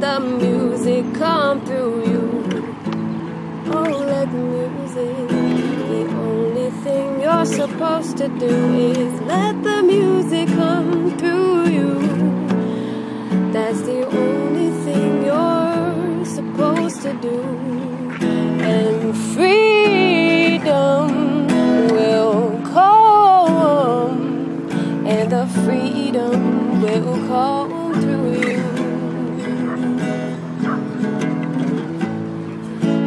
let the music come through you. Oh, let music. The only thing you're supposed to do is let the music come through you. That's the only thing you're supposed to do. And freedom will come, and the freedom will come through you.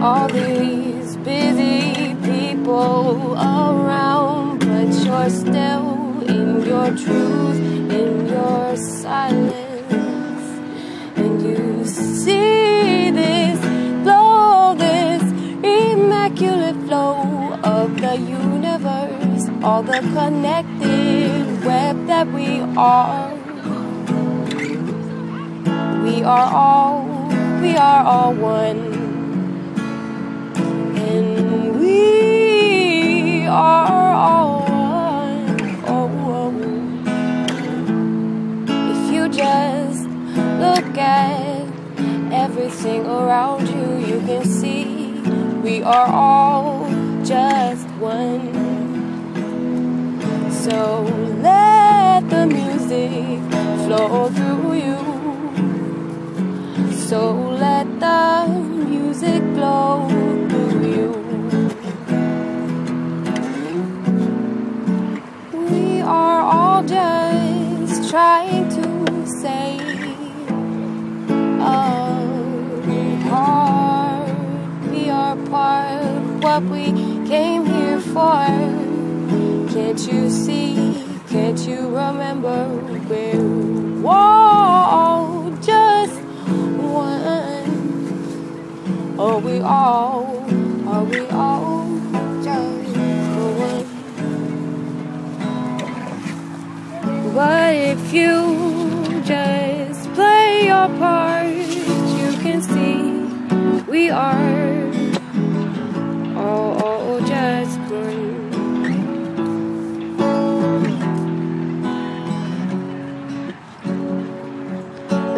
All these busy people around, but you're still in your truth, in your silence. And you see this flow, this immaculate flow of the universe, all the connected web that we are. We are all, we are all one. At everything around you, you can see we are all just one. So let the music flow through you. So let the music flow through you. We are all just trying we came here for. Can't you see? Can't you remember? We're all just one. Are we all? Are we all just one? But if you just play your part, you can see we are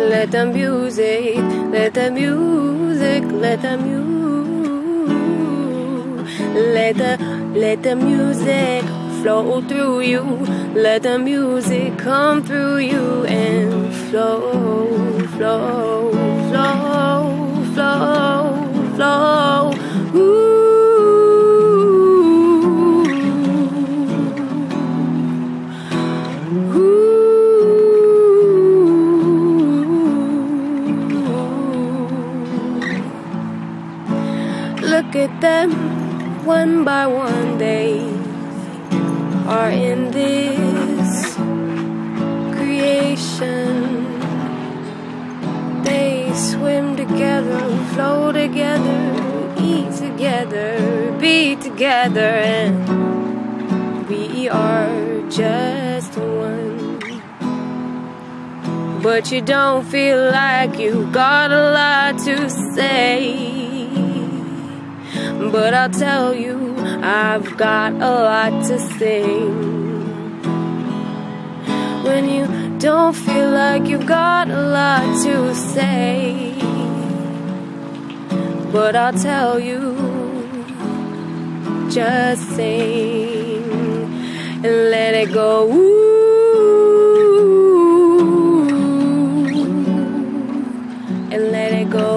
Let the music, let the music, let the music, let the, let the music flow through you. Let the music come through you and flow, flow, Look at them, one by one, they are in this creation. They swim together, flow together, eat together, be together, and we are just one. But you don't feel like you got a lot to say. But I'll tell you, I've got a lot to say. When you don't feel like you've got a lot to say. But I'll tell you, just sing and let it go. Ooh. And let it go.